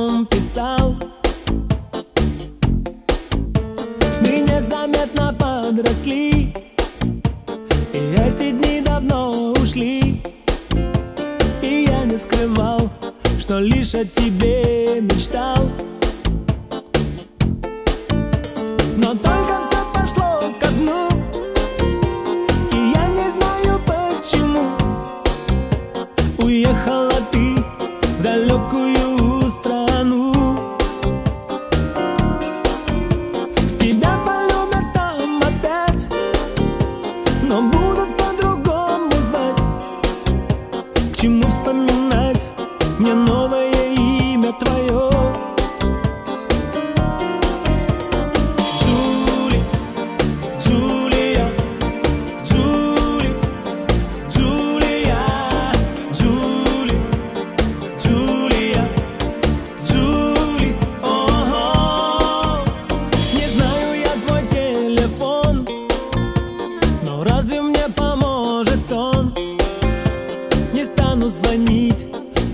тайком писал. Мы незаметно подросли. И эти дни давно ушли. И я не скрывал Что лишь о тебе мечтал. Но только все пошло ко дну. И я не знаю почему Уехала мне новое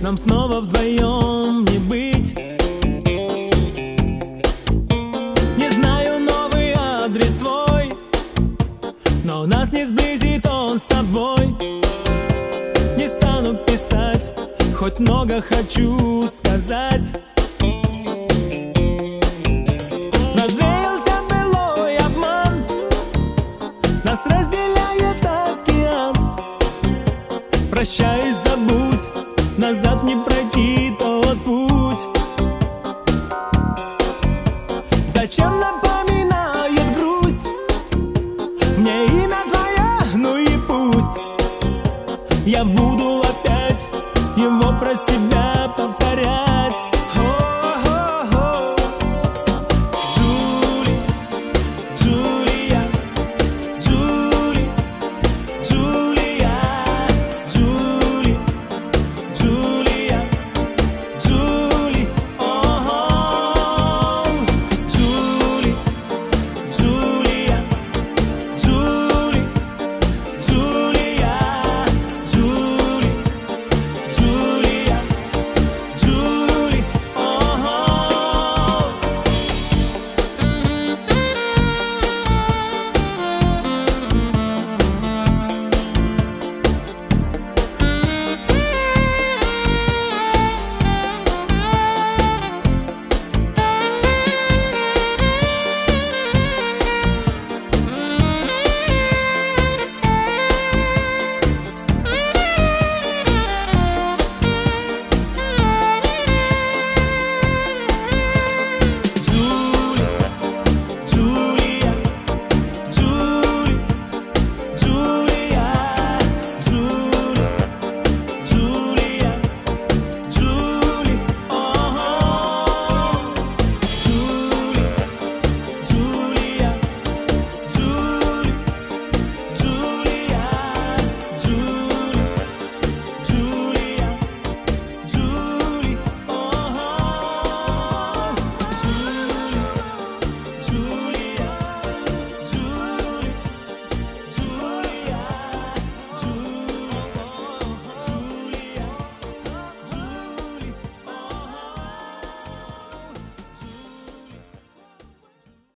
нам снова вдвоем не быть. Не знаю новый адрес твой Но нас не сблизит он с тобой Не стану писать Хоть много хочу сказать Назад не пройти